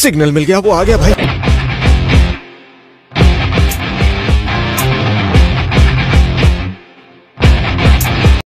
Signal मिल गया वो आ गया भाई।